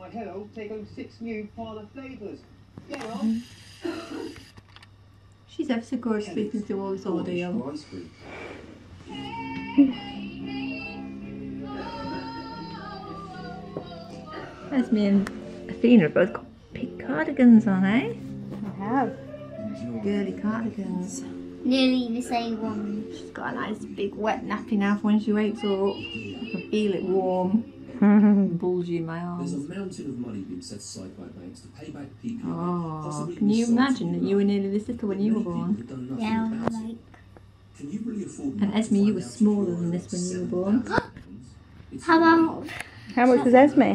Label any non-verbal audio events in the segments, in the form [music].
My hello, take home six new parlour flavours. Get on. She's ever so good sleeping through all this ordeal. Ice cream. There's me and Athena have both got pink cardigans on, eh? I have. Girly cardigans. Nearly the same one. She's got a nice big wet nappy now for when she wakes up. I can feel it warm. Bulgy in my There's a mountain of money being set aside by banks to pay back people. Oh, can you imagine that you were nearly this little when you were born? have done nothing Yeah, like. Can you really afford And Esme, you were smaller than this when you were born. How your about. How much was Esme?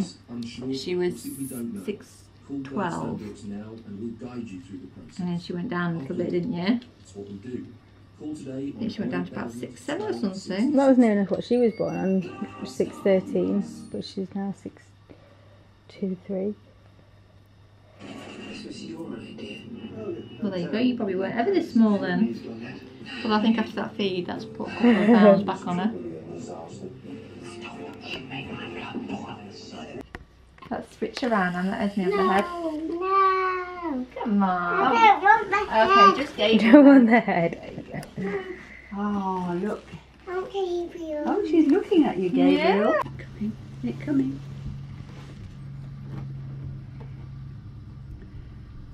She was simply six, twelve. Blackstone Books now and we'll guide you through the process. and then she went down a little bit, didn't you? That's what we do. Call today. I think she went down to about six, seven or something. That was near enough what she was born on, six thirteen, but she's now six two three. This was your idea. Well, there you go. You probably weren't ever this small then. Well, I think after that feed, that's put a couple of [laughs] pounds back on her. Let's switch around and let Esme have the head. no. Come I on. don't want the Okay, just You gauge. [laughs] don't want the head. Oh, look. Okay, Bill. Oh, she's looking at you, Gabriel. Yeah. Coming. It coming.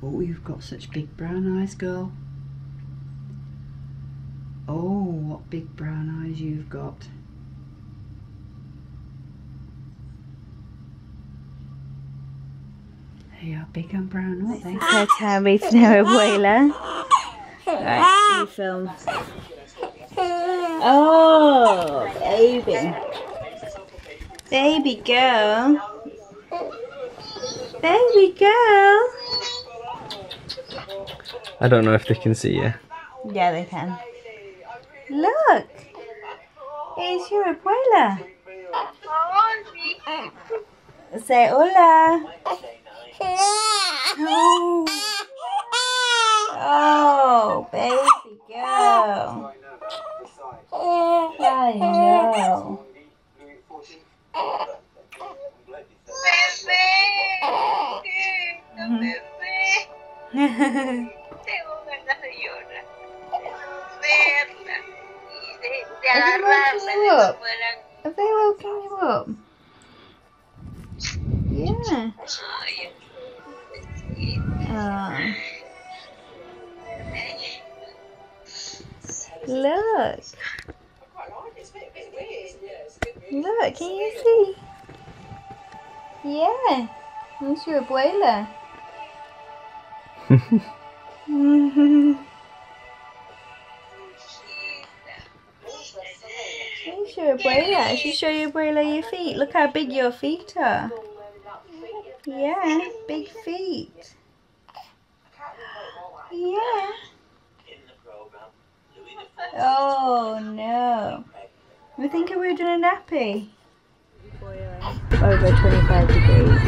Oh, you've got such big brown eyes, girl. Oh, what big brown eyes you've got. They are big and brown, aren't they? Her time waiting her abuela. Right, you ah! film. Oh, baby. Baby girl. Baby girl. I don't know if they can see you. Yeah, they can. Look. It's your abuela. Say hola. [laughs] Oh, Have you agarrarla woken you up? Have they woken you up? Yeah. Ay, Oh. Look. Look, can you see? Yeah. It's your abuela. [laughs] [laughs] your abuela. She show your abuela your feet. Look how big your feet are. Yeah, big feet. Yeah. Oh no. We think we're doing a nappy. Over 25 degrees.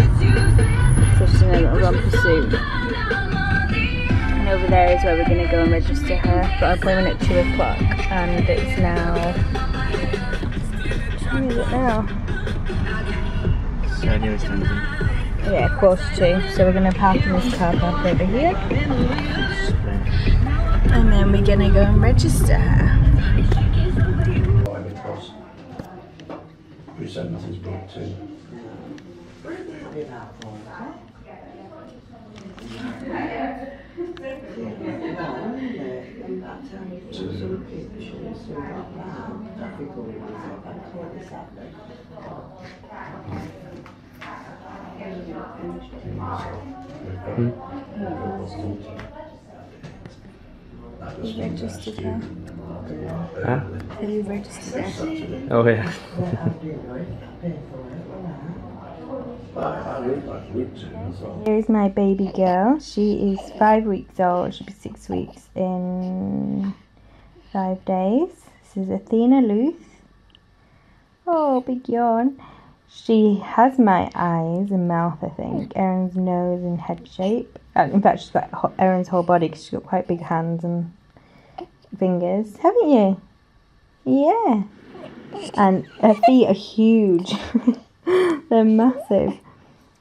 So she's in a little romper suit. And over there is where we're going to go and register her. Got an appointment at 2 o'clock and it's now. Time is it now? Yeah, quarter to. So we're going to park in this car park over here. And then we're to go and register her. Present is booked in. You registered her. Huh? Have you registered her? Oh yeah. [laughs] I, I would like would to as well. Here is my baby girl. She is five weeks old. She'll be six weeks in five days. This is Athena Luz. Oh, big yawn. She has my eyes and mouth, I think. Erin's nose and head shape. In fact, she's got Erin's whole body because she's got quite big hands and fingers. Haven't you? Yeah. And her feet are huge. [laughs] They're massive.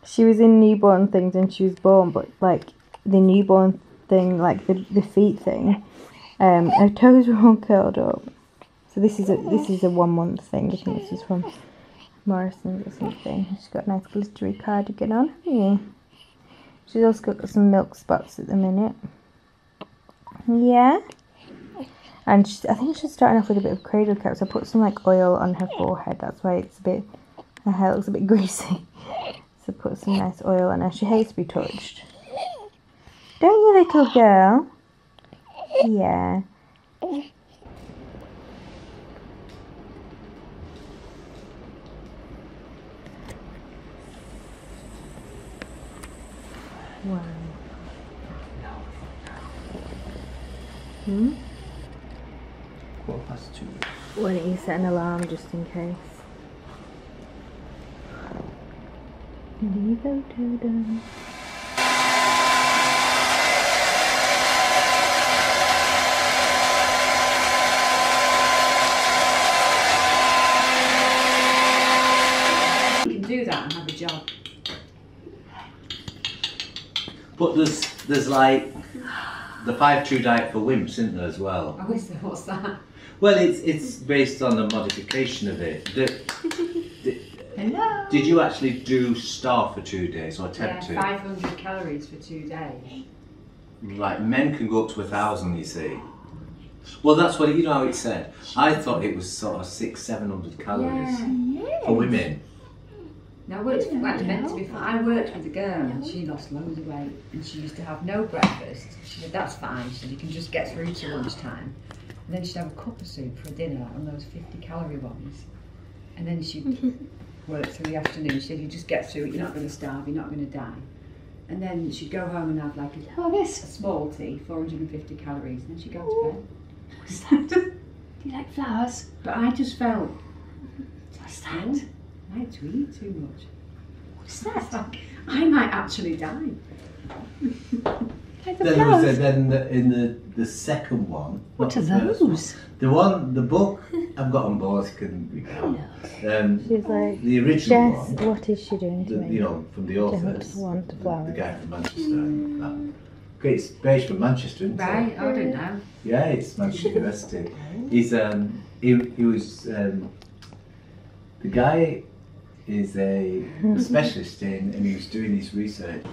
she was in newborn things and she was born, but like the newborn thing, like the the feet thing, um, her toes were all curled up. So this is a this is a one month thing. I think this is from Morrison's or something. She's got a nice glittery cardigan on. Yeah. She's also got some milk spots at the minute. Yeah. And she, I think she's starting off with a bit of cradle cap. So I put some like oil on her forehead. That's why it's a bit. Her hair looks a bit greasy. So put some nice oil on her. She hates to be touched. Don't you, little girl? Yeah. Wow. Hmm? Quarter past two. Why don't you set an alarm just in case? Leave photo done. You can do that and have a job. But there's there's like the five two diet for wimps, isn't there as well? Oh, is there? What's that? Well, it's it's based on a modification of it. The- Hello. Did you actually do starve for two days or Yeah, attempt to? 500 calories for two days. Like men can go up to a thousand, you see. Well, that's what you know how it said. I thought it was sort of six, seven hundred calories for women. No, I worked, well, it meant to be fine. I worked with a girl and she lost loads of weight and she used to have no breakfast. She said, that's fine. She said, you can just get through to lunchtime. And then she'd have a cup of soup for dinner, like one of those 50 calorie ones. And then she'd [laughs] work through the afternoon. She said, you just get through it, you're not going to starve, you're not going to die. And then she'd go home and have like a, a small tea, 450 calories, and then she'd go to bed. What's that? [laughs] Do you like flowers? But I just felt, what's that? I had to eat too much. What's that? Like, [laughs] I might actually die. Then there was a, then the, in the the second one. What are the one, those? The one, the book I've got on board can read out. Um, She's like, the original Jess, one, what is she doing to the, me? you know, from the Don't want the, flowers. the guy from Manchester. That. Okay, it's based from Manchester, isn't Right, it? I don't know. Yeah, it's Manchester [laughs] University. He's um he, he was um the guy is a [laughs] specialist in and he was doing his research.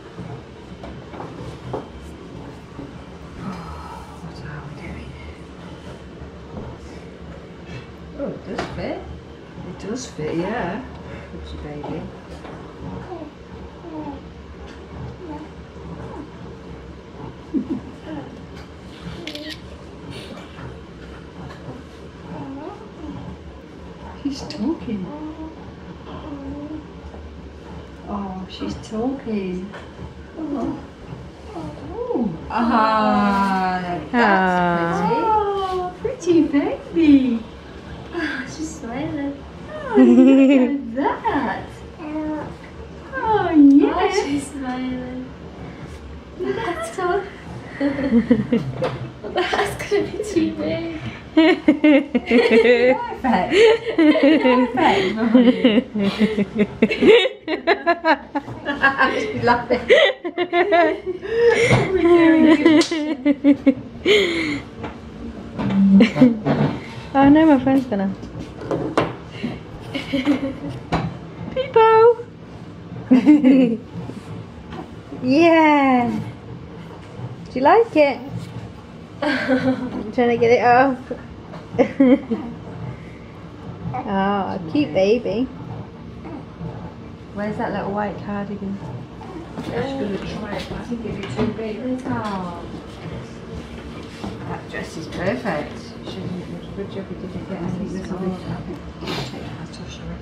What are we doing? Oh, it does fit. It does fit, yeah. Good you, baby. She's talking. Oh, she's talking. Oh. Ah, Ah. that's pretty. Oh, pretty baby. Oh, she's smiling. Oh, look at that. Oh, Oh, yes. she's smiling. That's all. That's gonna be too big. Perfect. Perfect. She's laughing. oh no, my phone's gonna. [laughs] Peepo! [laughs] yeah! Do you like it? [laughs] I'm trying to get it off. oh, ah, cute baby. Where's that little white cardigan? I think it'd be too big. Oh. That dress is perfect. Good job you didn't get any little bit. Take that off, shall we?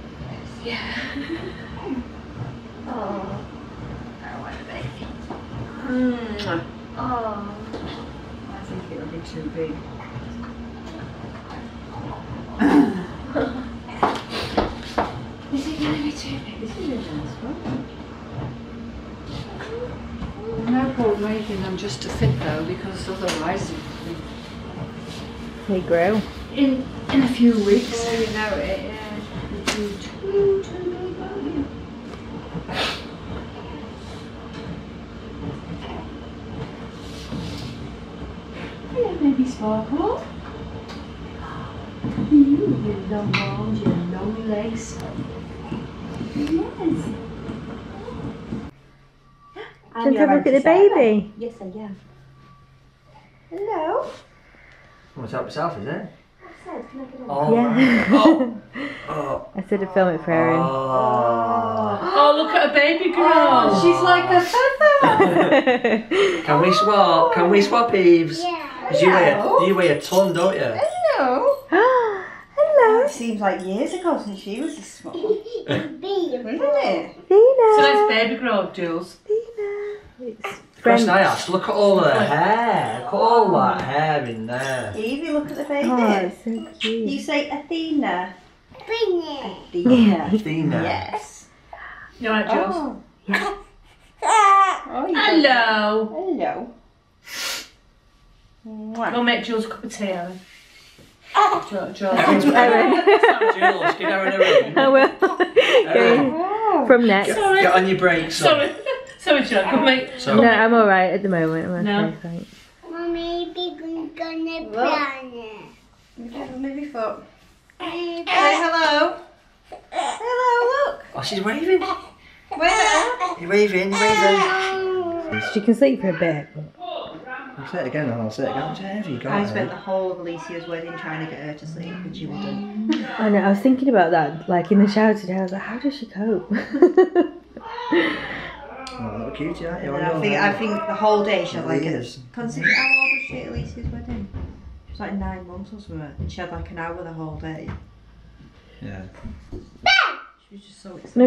Oh. I want a baby. Mm. Oh. I think it would be too big. [laughs] Is it gonna be too big? This is a nice one. No point making them just to fit though, because otherwise, they grow. In in a few weeks. Before you know it, yeah. Too, too big, Hello, baby Sparkle. You, your long arms, your long legs. Yes. Should have a look at the baby? Yes, I am. Hello. Oh, it's help yourself, is it? I said, can I get on? Oh, Yeah. oh, [laughs] oh, I said to film it for Erin. oh. Oh, look at a baby girl. Oh, she's like a feather. [laughs] Can we swap? Can we swap, Eves? Yeah. 'Cause you weigh, a, you weigh a ton, don't you? Hello. [gasps] Hello, It seems like years ago since she was this small, [laughs] isn't Be it? So Tina. nice baby girl, Jules. Tina. It's Question I asked, look at all the oh. hair. Look at all that oh. hair in there. Evie, look at the baby. Oh, it's so You say Athena. Athena. Athena. Athena. yes. You alright, Jules? Oh. Yeah. oh you Hello. Hello. Mwah. Go make Jules a cup of tea, Ellen. Ah. Jo- Jules. [laughs] Erin. Jules, give Erin a ring. I will. Go from next. Get, get on your brakes. son. Sorry. Sorry, Jules. Go make. So, No, I'm alright at the moment. I'm okay, No. thanks. Mommy, be gonna Look. plan it. Move your foot. Hey, Say hello. Hello, look. oh, she's waving. Where? You're waving, you're waving. She can sleep for a bit. But... I'll say it again, and I'll say it again. Whatever you got. I spent the whole of Alicia's wedding trying to get her to sleep, and she wouldn't. I know. I was thinking about that, like in the shower today. I was like, how does she cope? [laughs] Little cutie, aren't you? And On I think. I think the whole day she had like a, consider how old was she at Alicia's wedding? She was like nine months or something, and she had like an hour the whole day. Yeah. She was just so excited.